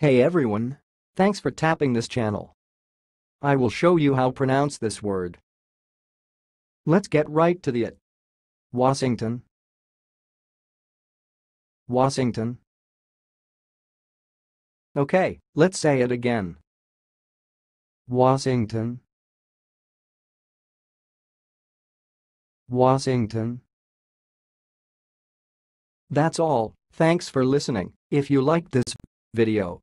Hey everyone. Thanks for tapping this channel. I will show you how pronounce this word. Let's get right to the it. Washington. Washington. Okay, let's say it again. Washington. Washington. That's all, thanks for listening. If you liked this video,